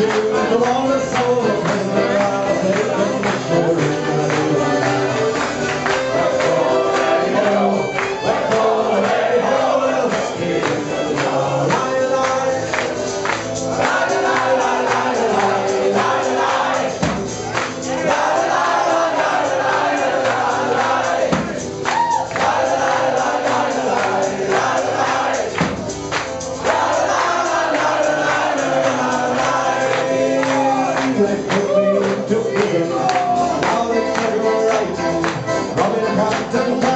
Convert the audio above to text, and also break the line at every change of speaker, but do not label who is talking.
you the to soul. Take